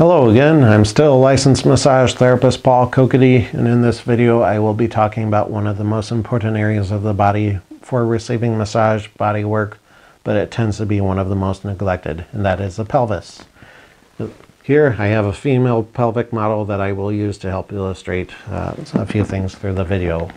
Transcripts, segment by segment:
Hello again, I'm still licensed massage therapist Paul Kokity and in this video I will be talking about one of the most important areas of the body for receiving massage body work but it tends to be one of the most neglected and that is the pelvis. Here I have a female pelvic model that I will use to help illustrate uh, a few things through the video.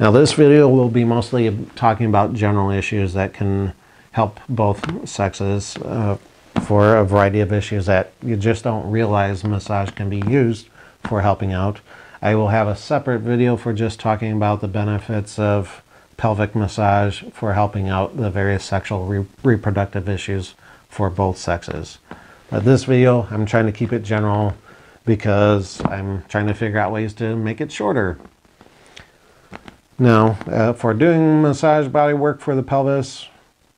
Now this video will be mostly talking about general issues that can help both sexes uh, for a variety of issues that you just don't realize massage can be used for helping out. I will have a separate video for just talking about the benefits of pelvic massage for helping out the various sexual re reproductive issues for both sexes. But this video, I'm trying to keep it general because I'm trying to figure out ways to make it shorter. Now, uh, for doing massage body work for the pelvis,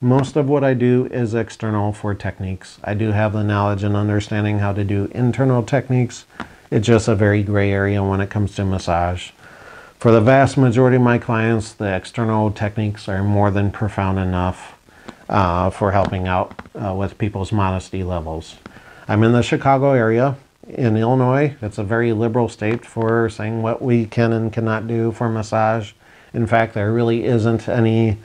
most of what I do is external for techniques. I do have the knowledge and understanding how to do internal techniques. It's just a very gray area when it comes to massage. For the vast majority of my clients, the external techniques are more than profound enough uh, for helping out uh, with people's modesty levels. I'm in the Chicago area in Illinois. It's a very liberal state for saying what we can and cannot do for massage. In fact, there really isn't any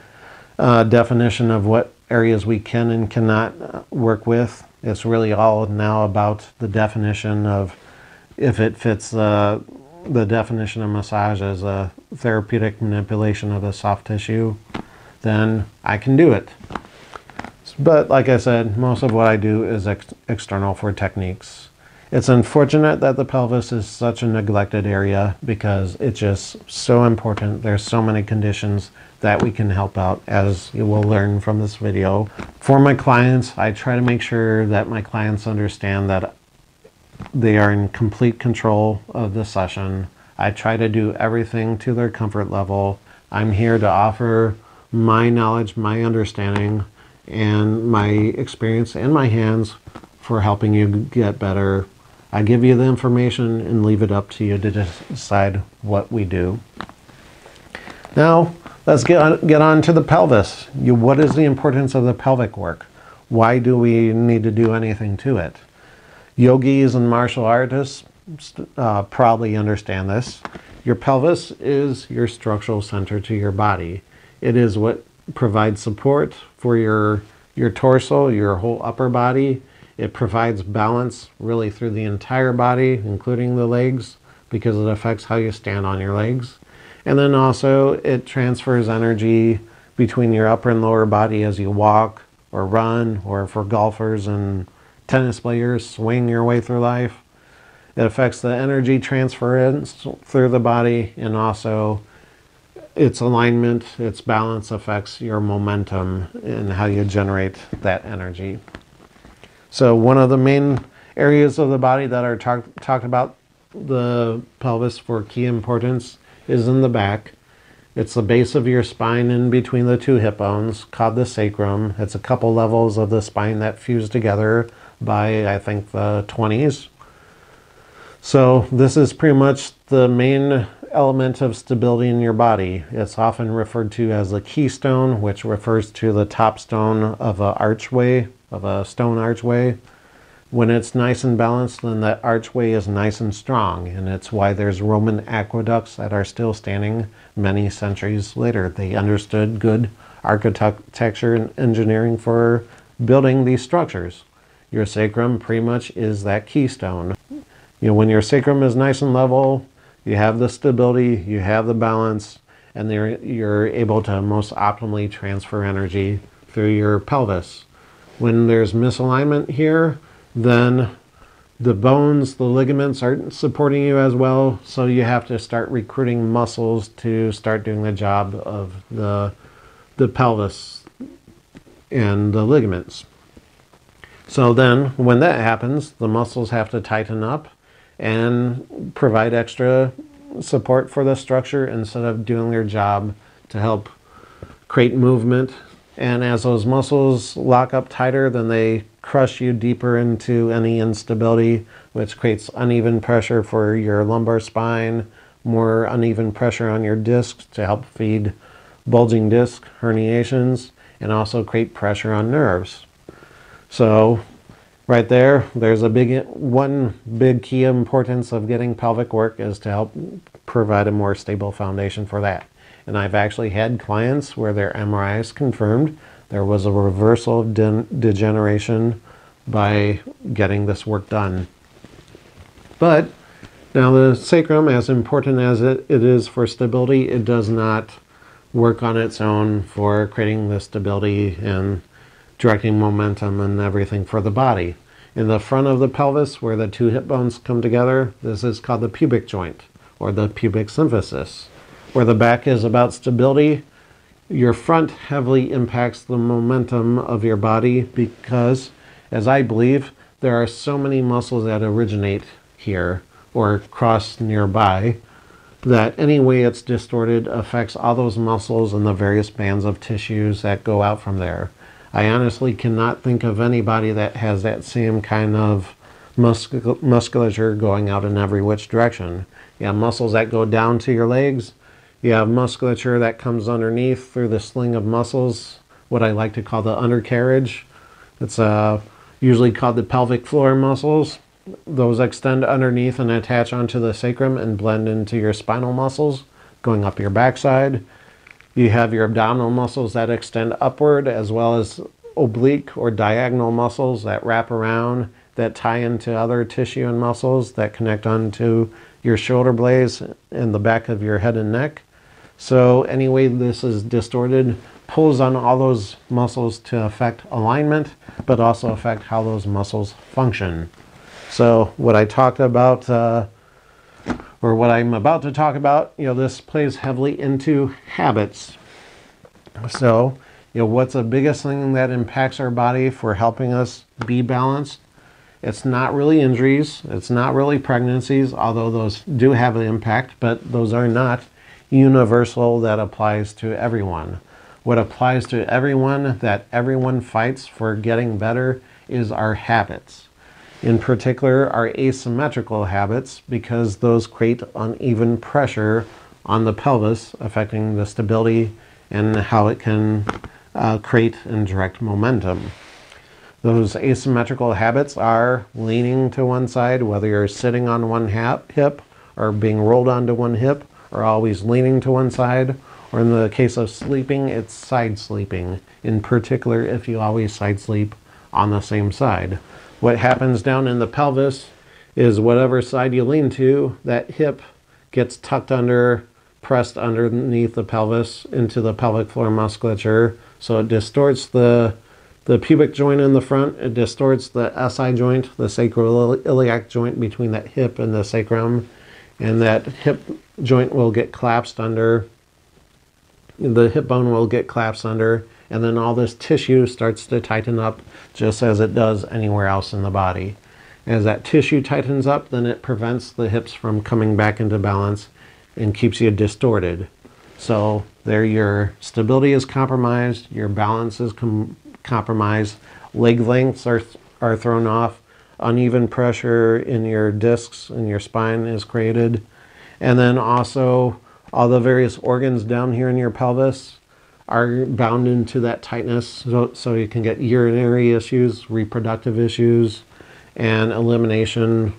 uh, definition of what areas we can and cannot uh, work with. It's really all now about the definition of if it fits uh, the definition of massage as a therapeutic manipulation of the soft tissue, then I can do it. But like I said, most of what I do is ex external for techniques. It's unfortunate that the pelvis is such a neglected area because it's just so important. There's so many conditions that we can help out as you will learn from this video. For my clients, I try to make sure that my clients understand that they are in complete control of the session. I try to do everything to their comfort level. I'm here to offer my knowledge, my understanding, and my experience in my hands for helping you get better I give you the information and leave it up to you to decide what we do. Now, let's get on, get on to the pelvis. You, what is the importance of the pelvic work? Why do we need to do anything to it? Yogis and martial artists uh, probably understand this. Your pelvis is your structural center to your body. It is what provides support for your, your torso, your whole upper body, it provides balance really through the entire body, including the legs, because it affects how you stand on your legs. And then also it transfers energy between your upper and lower body as you walk or run, or for golfers and tennis players, swing your way through life. It affects the energy transference through the body and also its alignment, its balance affects your momentum and how you generate that energy. So one of the main areas of the body that are talk, talked about the pelvis for key importance is in the back. It's the base of your spine in between the two hip bones called the sacrum. It's a couple levels of the spine that fuse together by I think the 20s. So this is pretty much the main element of stability in your body. It's often referred to as the keystone, which refers to the top stone of an archway of a stone archway. When it's nice and balanced, then that archway is nice and strong, and it's why there's Roman aqueducts that are still standing many centuries later. They understood good architecture and engineering for building these structures. Your sacrum pretty much is that keystone. You know, when your sacrum is nice and level, you have the stability, you have the balance, and you're able to most optimally transfer energy through your pelvis. When there's misalignment here, then the bones, the ligaments aren't supporting you as well, so you have to start recruiting muscles to start doing the job of the, the pelvis and the ligaments. So then when that happens, the muscles have to tighten up and provide extra support for the structure instead of doing their job to help create movement and as those muscles lock up tighter, then they crush you deeper into any instability, which creates uneven pressure for your lumbar spine, more uneven pressure on your discs to help feed bulging disc herniations, and also create pressure on nerves. So Right there, there's a big one big key importance of getting pelvic work is to help provide a more stable foundation for that. And I've actually had clients where their MRIs confirmed there was a reversal of de degeneration by getting this work done. But now the sacrum, as important as it, it is for stability, it does not work on its own for creating the stability and directing momentum and everything for the body. In the front of the pelvis, where the two hip bones come together, this is called the pubic joint or the pubic symphysis. Where the back is about stability, your front heavily impacts the momentum of your body because, as I believe, there are so many muscles that originate here or cross nearby that any way it's distorted affects all those muscles and the various bands of tissues that go out from there. I honestly cannot think of anybody that has that same kind of muscul musculature going out in every which direction. You have muscles that go down to your legs. You have musculature that comes underneath through the sling of muscles, what I like to call the undercarriage. It's uh, usually called the pelvic floor muscles. Those extend underneath and attach onto the sacrum and blend into your spinal muscles going up your backside. You have your abdominal muscles that extend upward as well as oblique or diagonal muscles that wrap around that tie into other tissue and muscles that connect onto your shoulder blades and the back of your head and neck. So any way this is distorted pulls on all those muscles to affect alignment, but also affect how those muscles function. So what I talked about uh, or what I'm about to talk about, you know, this plays heavily into habits. So, you know, what's the biggest thing that impacts our body for helping us be balanced? It's not really injuries, it's not really pregnancies, although those do have an impact, but those are not universal that applies to everyone. What applies to everyone that everyone fights for getting better is our habits in particular our asymmetrical habits because those create uneven pressure on the pelvis affecting the stability and how it can uh, create and direct momentum. Those asymmetrical habits are leaning to one side, whether you're sitting on one hip or being rolled onto one hip, or always leaning to one side, or in the case of sleeping, it's side sleeping, in particular if you always side sleep on the same side. What happens down in the pelvis is whatever side you lean to, that hip gets tucked under, pressed underneath the pelvis into the pelvic floor musculature. So it distorts the, the pubic joint in the front. It distorts the SI joint, the sacroiliac joint between that hip and the sacrum. And that hip joint will get collapsed under. The hip bone will get collapsed under and then all this tissue starts to tighten up just as it does anywhere else in the body. As that tissue tightens up, then it prevents the hips from coming back into balance and keeps you distorted. So there your stability is compromised, your balance is com compromised, leg lengths are, are thrown off, uneven pressure in your discs and your spine is created. And then also all the various organs down here in your pelvis are bound into that tightness so, so you can get urinary issues, reproductive issues, and elimination,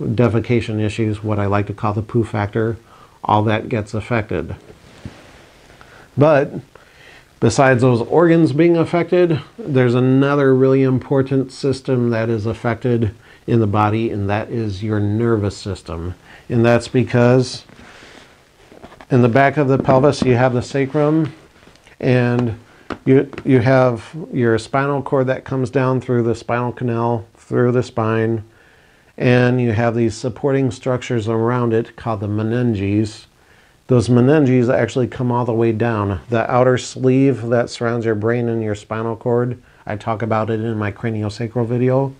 defecation issues, what I like to call the poo factor, all that gets affected. But besides those organs being affected, there's another really important system that is affected in the body, and that is your nervous system. And that's because in the back of the pelvis, you have the sacrum, and you, you have your spinal cord that comes down through the spinal canal, through the spine, and you have these supporting structures around it called the meninges. Those meninges actually come all the way down. The outer sleeve that surrounds your brain and your spinal cord, I talk about it in my craniosacral video.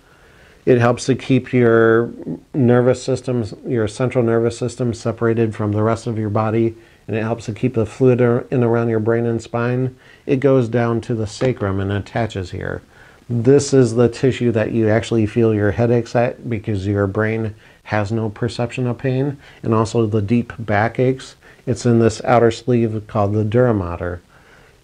It helps to keep your nervous system, your central nervous system separated from the rest of your body and it helps to keep the fluid in around your brain and spine. It goes down to the sacrum and attaches here. This is the tissue that you actually feel your headaches at because your brain has no perception of pain, and also the deep backaches. It's in this outer sleeve called the dura mater.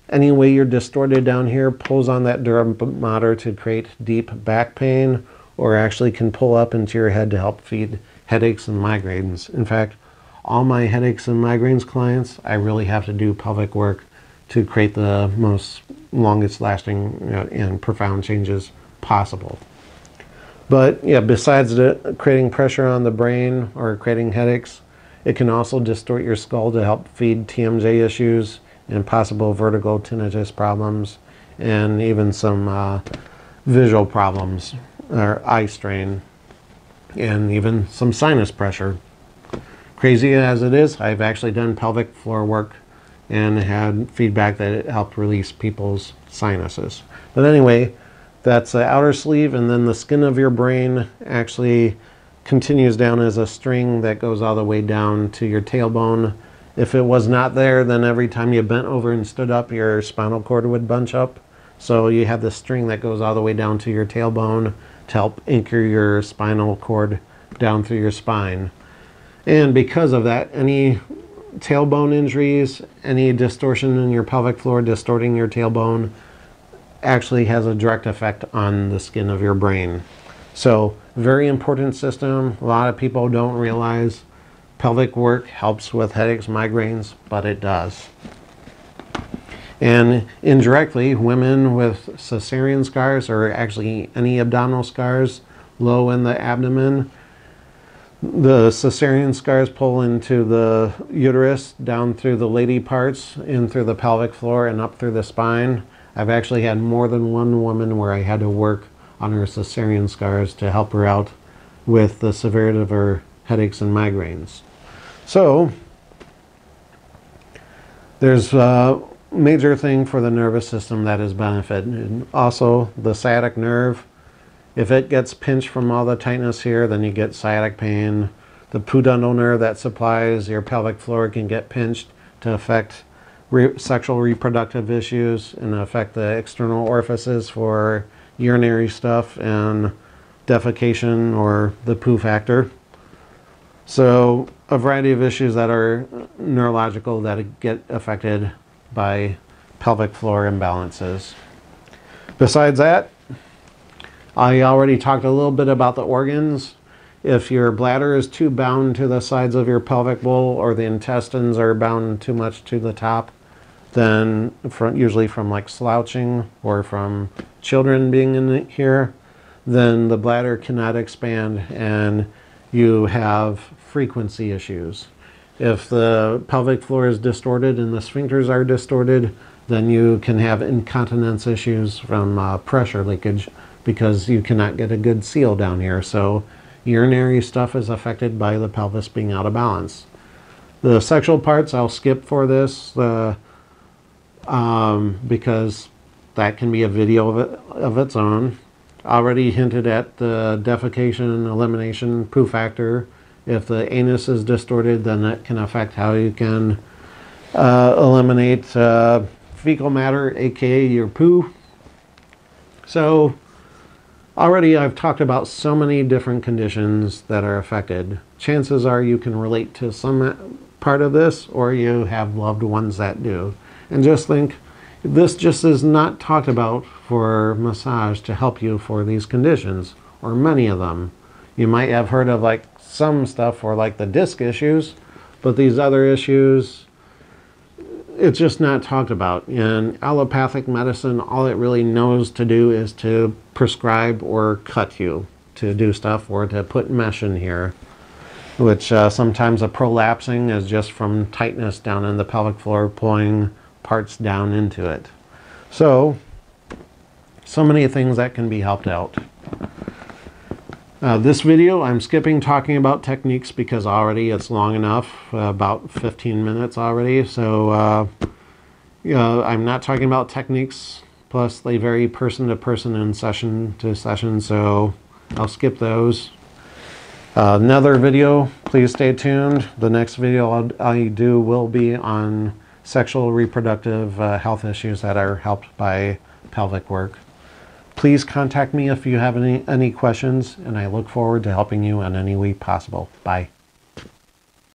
Any way you're distorted down here pulls on that dura mater to create deep back pain or actually can pull up into your head to help feed headaches and migraines. In fact, all my headaches and migraines clients, I really have to do pelvic work to create the most longest lasting you know, and profound changes possible. But yeah, besides the, creating pressure on the brain or creating headaches, it can also distort your skull to help feed TMJ issues and possible vertigo tinnitus problems and even some uh, visual problems or eye strain and even some sinus pressure. Crazy as it is, I've actually done pelvic floor work and had feedback that it helped release people's sinuses. But anyway, that's the outer sleeve and then the skin of your brain actually continues down as a string that goes all the way down to your tailbone. If it was not there, then every time you bent over and stood up, your spinal cord would bunch up. So you have the string that goes all the way down to your tailbone to help anchor your spinal cord down through your spine. And because of that, any tailbone injuries, any distortion in your pelvic floor, distorting your tailbone, actually has a direct effect on the skin of your brain. So, very important system. A lot of people don't realize pelvic work helps with headaches, migraines, but it does. And indirectly, women with cesarean scars or actually any abdominal scars low in the abdomen, the cesarean scars pull into the uterus, down through the lady parts, in through the pelvic floor, and up through the spine. I've actually had more than one woman where I had to work on her cesarean scars to help her out with the severity of her headaches and migraines. So, there's a major thing for the nervous system that is benefited. Also, the sciatic nerve if it gets pinched from all the tightness here, then you get sciatic pain. The pudendal nerve that supplies your pelvic floor can get pinched to affect re sexual reproductive issues and affect the external orifices for urinary stuff and defecation or the poo factor. So a variety of issues that are neurological that get affected by pelvic floor imbalances. Besides that, I already talked a little bit about the organs. If your bladder is too bound to the sides of your pelvic bowl or the intestines are bound too much to the top, then from, usually from like slouching or from children being in here, then the bladder cannot expand and you have frequency issues. If the pelvic floor is distorted and the sphincters are distorted, then you can have incontinence issues from uh, pressure leakage because you cannot get a good seal down here. So urinary stuff is affected by the pelvis being out of balance. The sexual parts I'll skip for this the, um, because that can be a video of, it, of its own. Already hinted at the defecation, elimination, poo factor. If the anus is distorted, then that can affect how you can uh, eliminate uh, fecal matter, aka your poo. So Already I've talked about so many different conditions that are affected. Chances are you can relate to some part of this or you have loved ones that do. And just think, this just is not talked about for massage to help you for these conditions, or many of them. You might have heard of like some stuff for like the disc issues, but these other issues, it's just not talked about. In allopathic medicine, all it really knows to do is to prescribe or cut you to do stuff or to put mesh in here, which uh, sometimes a prolapsing is just from tightness down in the pelvic floor pulling parts down into it. So, so many things that can be helped out. Uh, this video, I'm skipping talking about techniques because already it's long enough, uh, about 15 minutes already. So uh, I'm not talking about techniques, plus they vary person to person and session to session, so I'll skip those. Uh, another video, please stay tuned. The next video I'll, I do will be on sexual reproductive uh, health issues that are helped by pelvic work. Please contact me if you have any, any questions, and I look forward to helping you in any way possible. Bye.